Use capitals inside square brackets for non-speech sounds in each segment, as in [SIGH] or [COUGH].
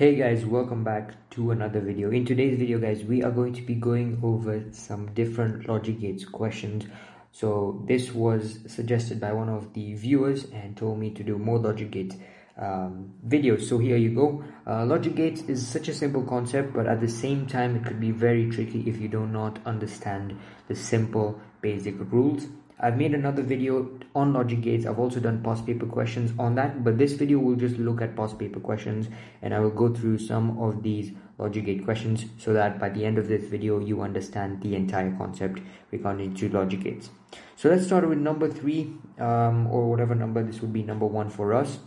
Hey guys, welcome back to another video. In today's video guys, we are going to be going over some different logic gates questions. So this was suggested by one of the viewers and told me to do more logic gates um, videos. So here you go. Uh, logic gates is such a simple concept, but at the same time, it could be very tricky if you do not understand the simple basic rules. I've made another video on logic gates. I've also done past paper questions on that, but this video will just look at past paper questions and I will go through some of these logic gate questions so that by the end of this video you understand the entire concept regarding to logic gates. So let's start with number three um, or whatever number this would be number one for us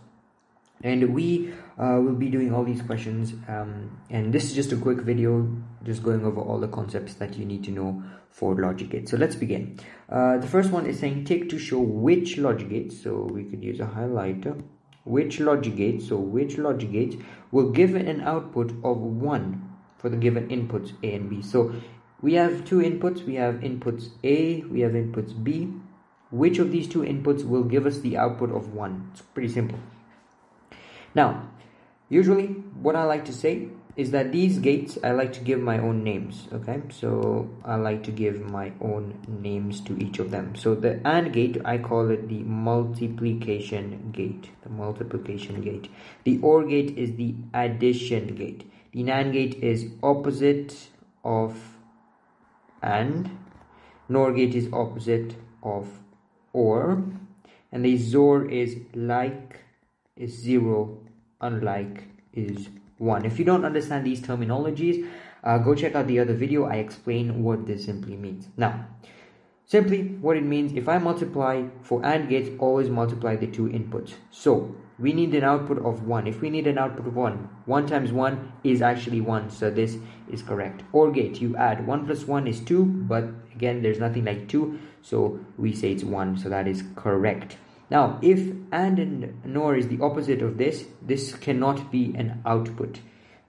and we uh, will be doing all these questions um, and this is just a quick video just going over all the concepts that you need to know for logic gates. So let's begin. Uh, the first one is saying take to show which logic gate so we could use a highlighter which logic gate so which logic gate will give an output of 1 for the given inputs a and b. So we have two inputs we have inputs a we have inputs b. Which of these two inputs will give us the output of 1 it's pretty simple. Now, usually what I like to say is that these gates I like to give my own names okay? So I like to give my own names to each of them. So the AND gate I call it the multiplication gate the multiplication gate. The OR gate is the addition gate. The NAND gate is opposite of AND. NOR gate is opposite of OR. And the XOR is like is 0 unlike is 1 if you don't understand these terminologies uh, go check out the other video. I explain what this simply means. Now simply what it means if i multiply for AND gates always multiply the two inputs. So we need an output of 1 if we need an output of 1 1 times 1 is actually 1 so this is correct. OR gate you add 1 plus 1 is 2 but again there's nothing like 2 so we say it's 1 so that is correct now, if AND and NOR is the opposite of this, this cannot be an output.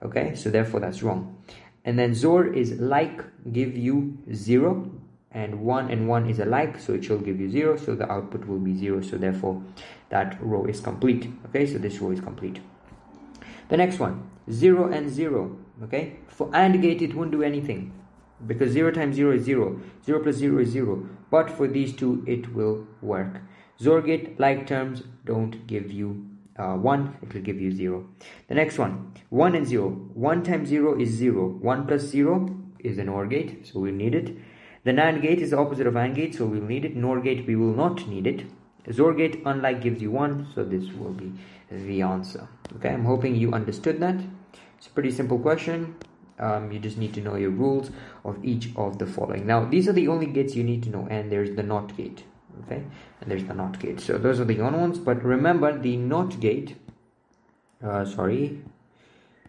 Okay, so therefore that's wrong. And then XOR is like give you 0 and 1 and 1 is alike, so it shall give you 0, so the output will be 0, so therefore that row is complete. Okay, so this row is complete. The next one, zero and 0. Okay, for AND gate it won't do anything because 0 times 0 is 0, 0 plus 0 is 0, but for these two it will work. XOR gate like terms don't give you uh, 1, it will give you 0. The next one, 1 and 0. 1 times 0 is 0. 1 plus 0 is an OR gate, so we'll need it. The NAND gate is the opposite of AND gate, so we'll need it. NOR gate, we will not need it. XOR gate, unlike, gives you 1, so this will be the answer. Okay, I'm hoping you understood that. It's a pretty simple question. Um, you just need to know your rules of each of the following. Now, these are the only gates you need to know, and there's the NOT gate okay? And there's the not gate. So those are the on ones. But remember the not gate uh, sorry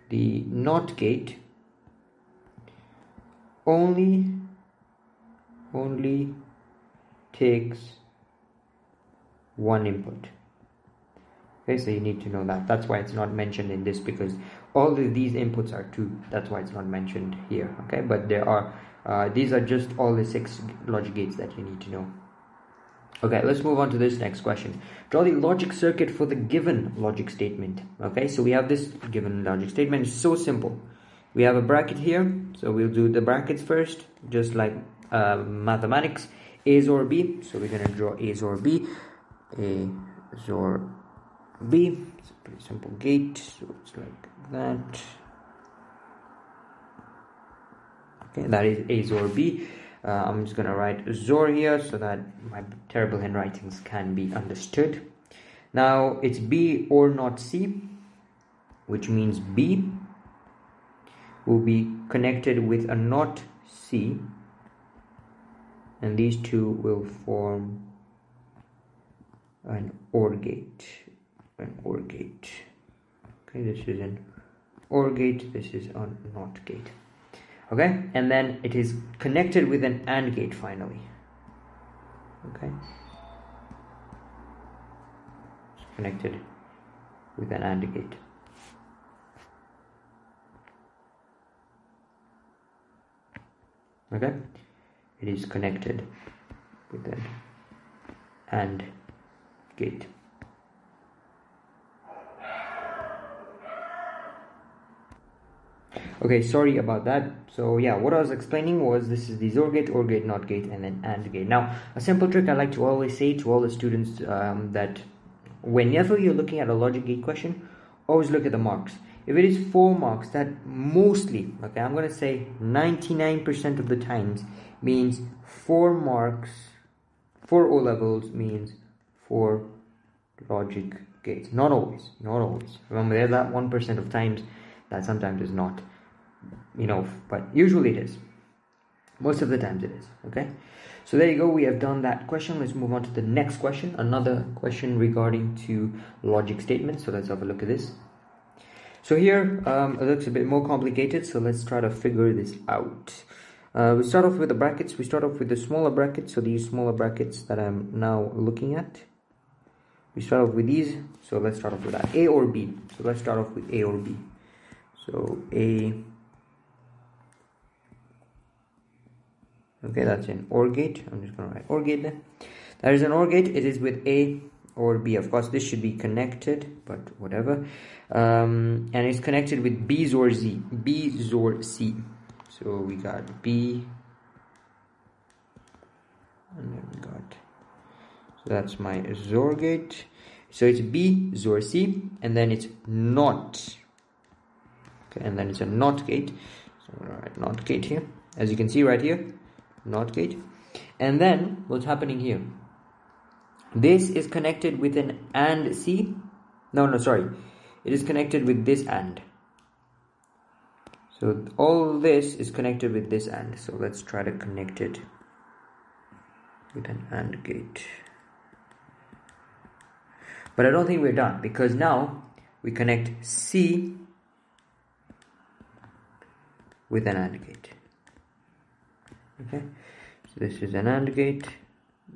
the not gate only only takes one input. Okay so you need to know that. That's why it's not mentioned in this because all these inputs are two. That's why it's not mentioned here. Okay? But there are uh, these are just all the six logic gates that you need to know Okay, let's move on to this next question. Draw the logic circuit for the given logic statement. Okay, so we have this given logic statement. It's so simple. We have a bracket here, so we'll do the brackets first, just like uh, mathematics. A or B, so we're gonna draw A XOR B. A or B. It's a pretty simple gate, so it's like that. Okay, that is A or B uh, I'm just gonna write XOR here so that my terrible handwritings can be understood. Now it's B or not C which means B will be connected with a not C and these two will form an OR gate an OR gate. Okay this is an OR gate this is a NOT gate okay? And then it is connected with an AND gate finally. Okay? It's connected with an AND gate. Okay? It is connected with an AND gate Okay, sorry about that. So yeah, what I was explaining was this is the XOR gate, OR gate, NOT gate, and then AND gate. Now, a simple trick I like to always say to all the students um, that whenever you're looking at a logic gate question, always look at the marks. If it is four marks, that mostly, okay, I'm going to say 99% of the times means four marks, four O levels means four logic gates. Not always, not always. Remember, there's that 1% of times that sometimes is not, you know, but usually it is. Most of the times it is, okay? So there you go, we have done that question. Let's move on to the next question, another question regarding to logic statements. So let's have a look at this. So here um, it looks a bit more complicated, so let's try to figure this out. Uh, we start off with the brackets. We start off with the smaller brackets, so these smaller brackets that I'm now looking at. We start off with these, so let's start off with that. A or B. So let's start off with A or B. So A. Okay, that's an OR gate. I'm just gonna write OR gate there. Is an OR gate. It is with A or B. Of course, this should be connected, but whatever. Um, and it's connected with B or Z, B or C. So we got B, and then we got. So that's my XOR gate. So it's B XOR C, and then it's not. And then it's a NOT gate. So I'm gonna write NOT gate here, as you can see right here, NOT gate. And then what's happening here? This is connected with an AND C. No, no, sorry. It is connected with this AND. So all this is connected with this AND. So let's try to connect it with an AND gate. But I don't think we're done because now we connect C with an AND gate. Okay, so this is an AND gate.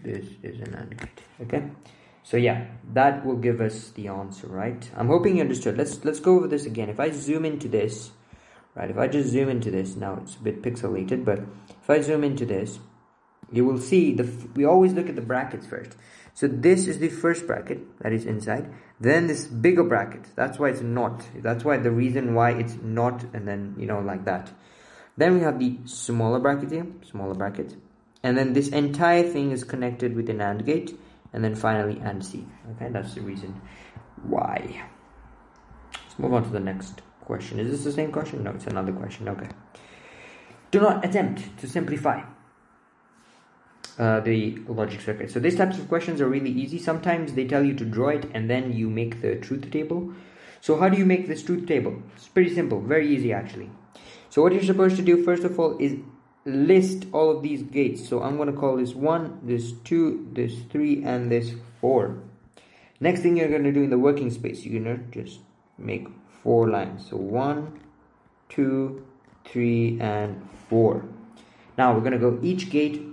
This is an AND gate. Okay? So yeah that will give us the answer right? I'm hoping you understood. Let's let's go over this again. If i zoom into this right if i just zoom into this now it's a bit pixelated but if i zoom into this you will see the we always look at the brackets first so this is the first bracket that is inside. Then this bigger bracket. That's why it's not. That's why the reason why it's not and then you know like that. Then we have the smaller bracket here smaller bracket. And then this entire thing is connected with an AND gate. And then finally AND C. Okay that's the reason why. Let's move on to the next question. Is this the same question? No it's another question. Okay. Do not attempt to simplify uh, the logic circuit. So these types of questions are really easy. Sometimes they tell you to draw it and then you make the truth table. So how do you make this truth table? It's pretty simple. Very easy actually. So what you're supposed to do first of all is list all of these gates. So i'm going to call this one this two this three and this four. Next thing you're going to do in the working space you're going to just make four lines. So one two three and four. Now we're going to go each gate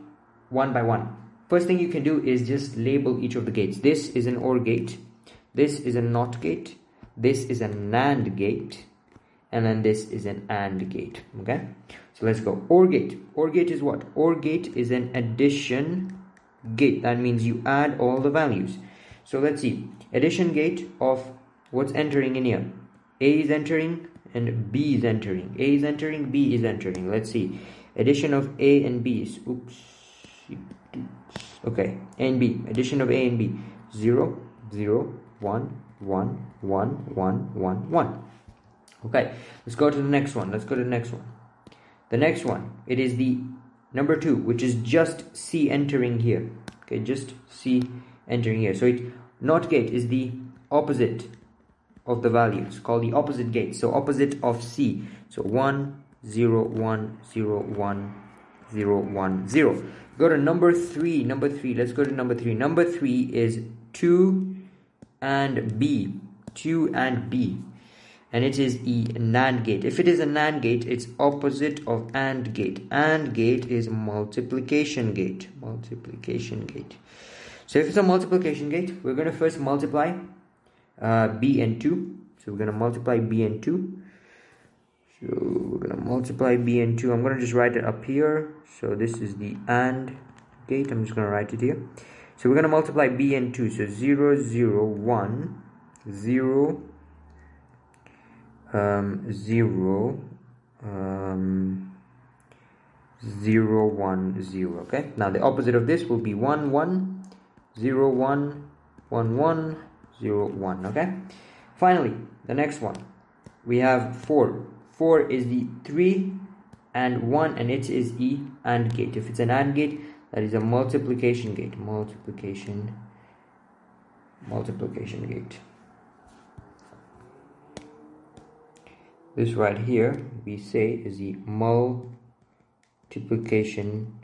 one by one. First thing you can do is just label each of the gates. This is an or gate. This is a not gate. This is a nand gate. And then this is an AND gate. Okay? So let's go. OR gate. OR gate is what? OR gate is an addition gate. That means you add all the values. So let's see. Addition gate of what's entering in here? A is entering and B is entering. A is entering B is entering. Let's see. Addition of A and B is oops okay A and B. Addition of A and B. 0 0 1 1 1 1 1 1 okay let's go to the next one. Let's go to the next one. The next one it is the number two which is just c entering here. Okay just c entering here. So it not gate is the opposite of the values called the opposite gate. So opposite of c. So 1 0 1 0 1 0 1 0 go to number 3 number 3 let's go to number 3 number 3 is 2 and b 2 and b and it is a NAND gate. If it is a NAND gate, it's opposite of AND gate. AND gate is multiplication gate. Multiplication gate. So if it's a multiplication gate, we're going to first multiply uh, B and 2. So we're going to multiply B and 2. So we're to multiply B and 2. I'm to just write it up here. So this is the AND gate. I'm just to write it here. So we're to multiply B and 2. So 0, 0, 1, 0, um, 0 um, 0 1 0 okay now the opposite of this will be 1 1 0 1 1 1 0 1 okay finally the next one we have 4 4 is the 3 and 1 and it is e and gate. If it's an and gate that is a multiplication gate. Multiplication. Multiplication gate. This right here we say is the multiplication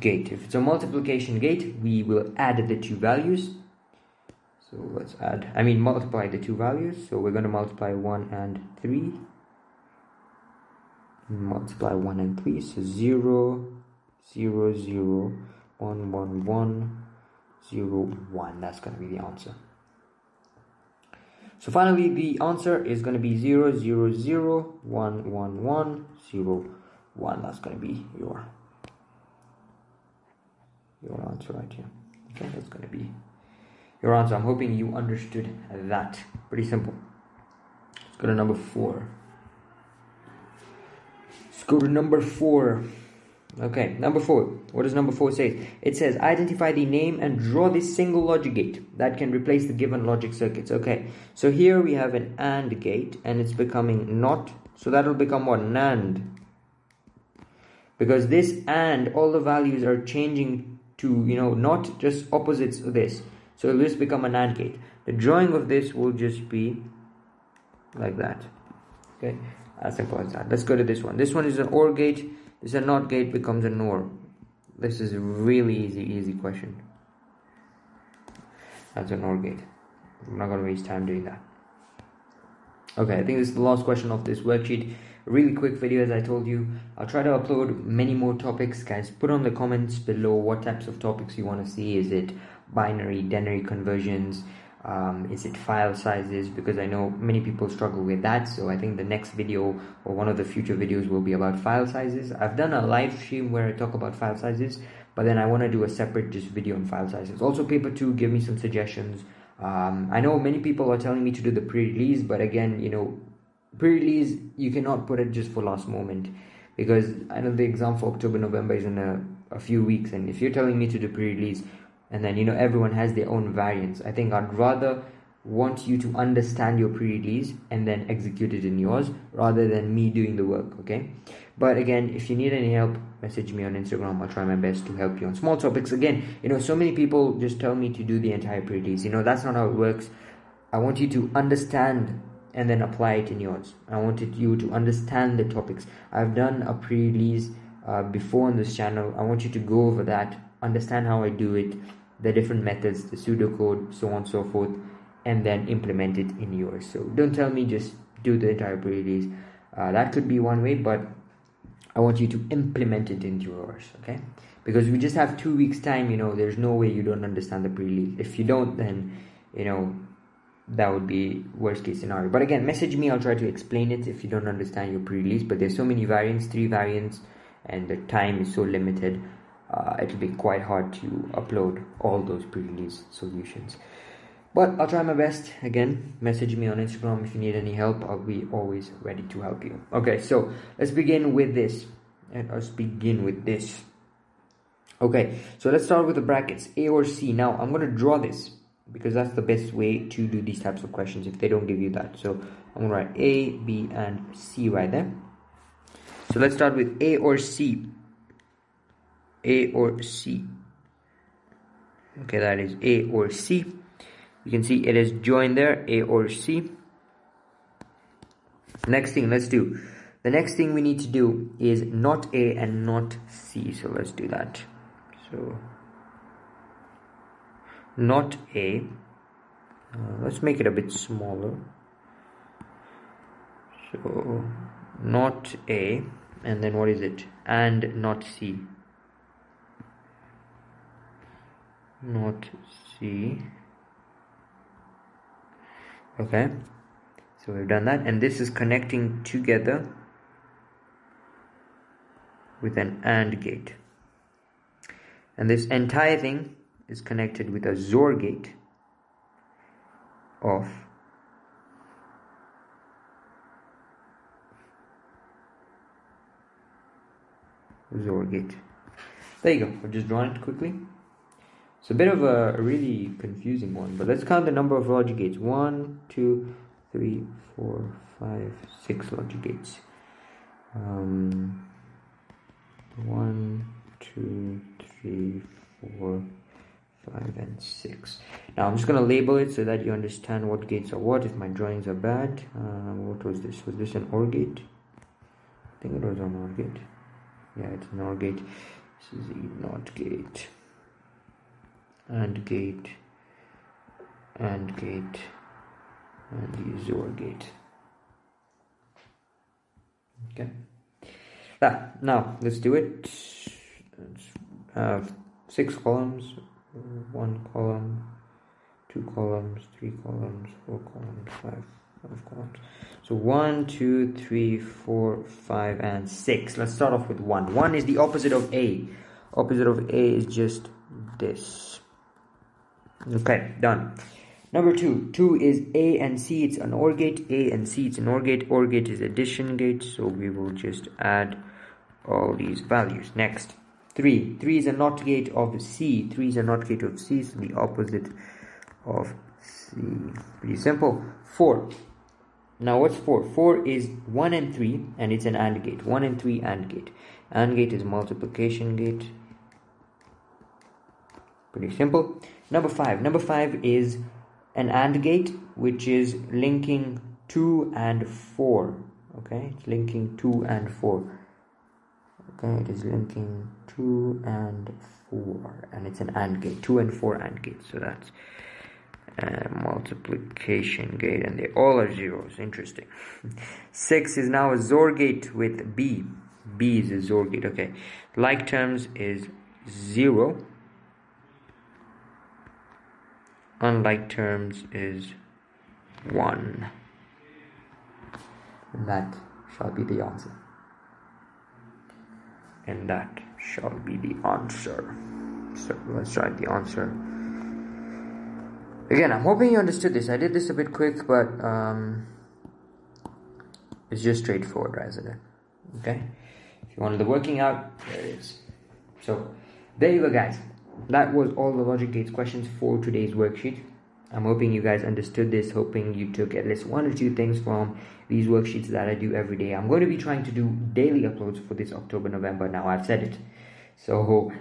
gate. If it's a multiplication gate we will add the two values so let's add I mean multiply the two values. So we're going to multiply 1 and 3 multiply 1 and 3 so 0 0 0 1 1 1 0 1 that's going to be the answer. So finally the answer is going to be 0 0 0 1 1 1 0 1 that's going to be your your answer right here. Okay that's going to be your answer i'm hoping you understood that. Pretty simple. Let's go to number four. Let's go to number four. Okay number four. What does number four say? It says identify the name and draw this single logic gate that can replace the given logic circuits. Okay so here we have an and gate and it's becoming not. So that'll become what? Nand. Because this and all the values are changing to you know not just opposites of this so will this become an AND gate. The drawing of this will just be like that. Okay? As simple as that. Let's go to this one. This one is an OR gate. This is a NOT gate becomes a NOR. This is a really easy easy question. That's an OR gate. I'm not gonna waste time doing that. Okay I think this is the last question of this worksheet really quick video as I told you. I'll try to upload many more topics guys. Put on the comments below what types of topics you want to see. Is it binary, denary conversions? Um, is it file sizes? Because I know many people struggle with that. So I think the next video or one of the future videos will be about file sizes. I've done a live stream where I talk about file sizes, but then I want to do a separate just video on file sizes. Also paper 2, give me some suggestions. Um, I know many people are telling me to do the pre-release, but again, you know, pre-release you cannot put it just for last moment. Because I know the exam for October November is in a, a few weeks. And if you're telling me to do pre-release and then you know everyone has their own variants I think I'd rather want you to understand your pre-release and then execute it in yours rather than me doing the work okay? But again if you need any help message me on instagram. I'll try my best to help you on small topics. Again you know so many people just tell me to do the entire pre-release. You know that's not how it works. I want you to understand and then apply it in yours. I wanted you to understand the topics. I've done a pre-release uh, before on this channel. I want you to go over that, understand how I do it, the different methods, the pseudocode, so on and so forth, and then implement it in yours. So don't tell me just do the entire pre-release. Uh, that could be one way, but I want you to implement it into yours, okay? Because we just have two weeks time, you know, there's no way you don't understand the pre-release. If you don't, then, you know, that would be worst case scenario. But again message me i'll try to explain it if you don't understand your pre-release. But there's so many variants three variants and the time is so limited uh, it'll be quite hard to upload all those pre-release solutions. But i'll try my best. Again message me on instagram if you need any help. I'll be always ready to help you. Okay so let's begin with this. Let's begin with this. Okay so let's start with the brackets a or c. Now i'm to draw this because that's the best way to do these types of questions if they don't give you that. So i'm gonna write a b and c right there. So let's start with a or c. A or c. Okay that is a or c. You can see it is joined there a or c. Next thing let's do. The next thing we need to do is not a and not c. So let's do that. So not A. Uh, let's make it a bit smaller. So not A and then what is it? And not C. Not C. Okay. So we've done that and this is connecting together with an AND gate. And this entire thing is connected with a XOR gate of XOR gate. There you go, I've just drawn it quickly. It's a bit of a really confusing one, but let's count the number of logic gates. One, two, three, four, five, six logic gates. Um, one, two, three, four, five, and six. Now I'm just gonna label it so that you understand what gates are what. If my drawings are bad, uh, what was this? Was this an OR gate? I think it was an OR gate. Yeah, it's an OR gate. This is a NOT gate and gate and gate and the XOR gate okay ah, now let's do it let's have six columns one column two columns three columns four columns five five columns. So one two three four five and six. Let's start off with one. One is the opposite of a. Opposite of a is just this. Okay, done. Number two, two is A and C, it's an OR gate. A and C, it's an OR gate. OR gate is addition gate, so we will just add all these values. Next, three, three is a NOT gate of C. Three is a NOT gate of C, so the opposite of C. Pretty simple. Four. Now what's four? Four is one and three, and it's an AND gate. One and three AND gate. AND gate is multiplication gate. Pretty simple. Number five. Number five is an AND gate, which is linking two and four. Okay, it's linking two and four. Okay, it is linking two and four, and it's an AND gate, two and four AND gate. So that's a multiplication gate, and they all are zeros. Interesting. [LAUGHS] Six is now a XOR gate with B. B is a XOR gate. Okay, like terms is zero unlike terms is 1. And that shall be the answer. And that shall be the answer. So let's try the answer. Again, I'm hoping you understood this. I did this a bit quick, but um, it's just straightforward, isn't it? Okay? If you wanted the working out, there it is. So, there you go, guys that was all the logic gates questions for today's worksheet i'm hoping you guys understood this hoping you took at least one or two things from these worksheets that i do every day. I'm going to be trying to do daily uploads for this october november now i've said it. So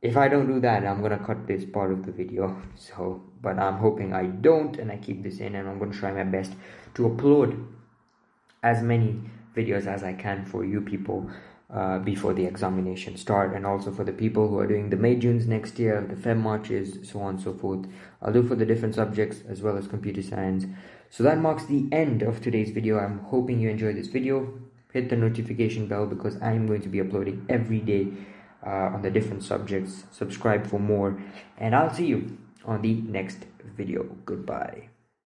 if i don't do that i'm going to cut this part of the video. So but i'm hoping i don't and i keep this in and i'm going to try my best to upload as many videos as i can for you people uh, before the examination start and also for the people who are doing the May Junes next year, the Feb Marches, so on and so forth. I'll do for the different subjects as well as computer science. So that marks the end of today's video. I'm hoping you enjoyed this video. Hit the notification bell because I'm going to be uploading every day uh, on the different subjects. Subscribe for more and I'll see you on the next video. Goodbye.